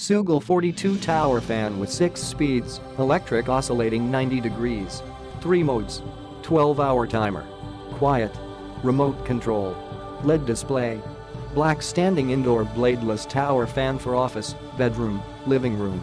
SUGOAL 42 tower fan with 6 speeds, electric oscillating 90 degrees. 3 modes. 12 hour timer. Quiet. Remote control. LED display. Black standing indoor bladeless tower fan for office, bedroom, living room.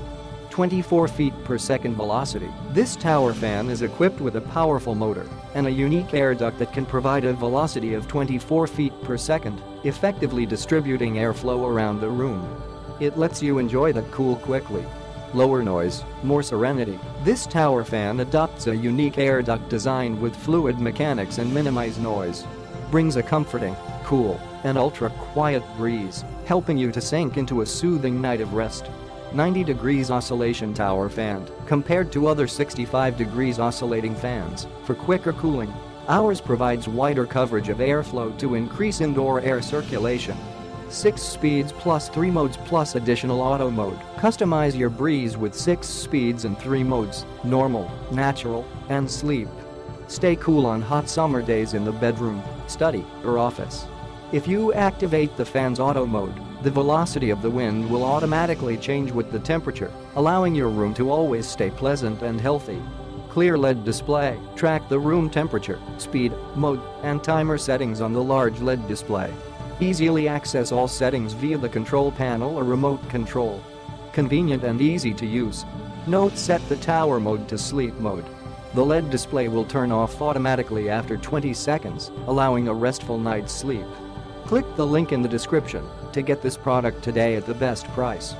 24 feet per second velocity. This tower fan is equipped with a powerful motor and a unique air duct that can provide a velocity of 24 feet per second, effectively distributing airflow around the room. It lets you enjoy the cool quickly. Lower noise, more serenity. This tower fan adopts a unique air duct design with fluid mechanics and minimize noise. Brings a comforting, cool, and ultra-quiet breeze, helping you to sink into a soothing night of rest. 90 degrees oscillation tower fan compared to other 65 degrees oscillating fans for quicker cooling. Ours provides wider coverage of airflow to increase indoor air circulation. 6 speeds plus 3 modes plus additional auto mode. Customize your breeze with 6 speeds and 3 modes, normal, natural, and sleep. Stay cool on hot summer days in the bedroom, study, or office. If you activate the fan's auto mode, the velocity of the wind will automatically change with the temperature, allowing your room to always stay pleasant and healthy. Clear LED display, track the room temperature, speed, mode, and timer settings on the large LED display. Easily access all settings via the control panel or remote control. Convenient and easy to use. Note set the tower mode to sleep mode. The LED display will turn off automatically after 20 seconds, allowing a restful night's sleep. Click the link in the description to get this product today at the best price.